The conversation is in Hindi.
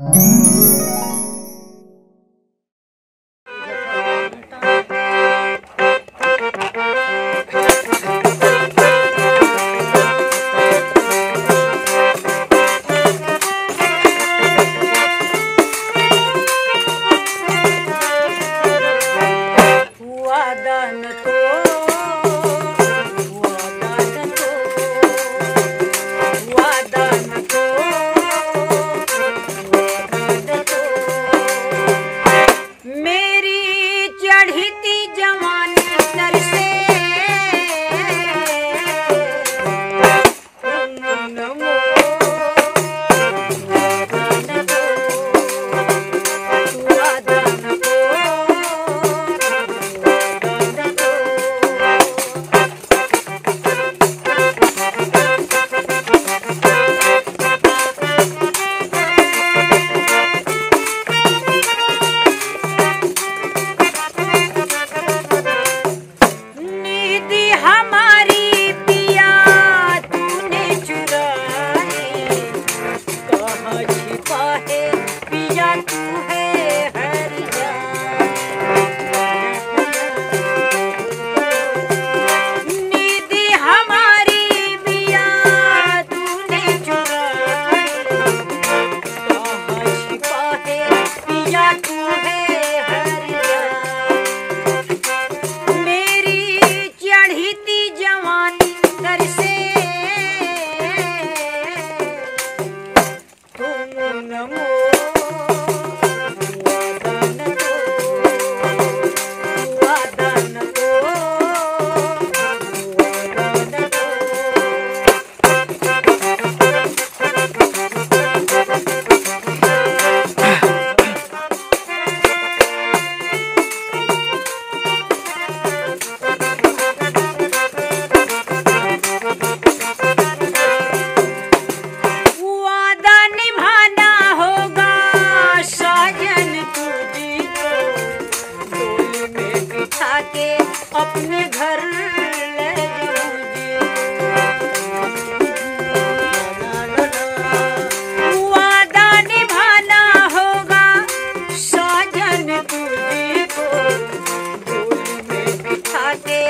Música के अपने घर ले वादा निभाना होगा साजन को में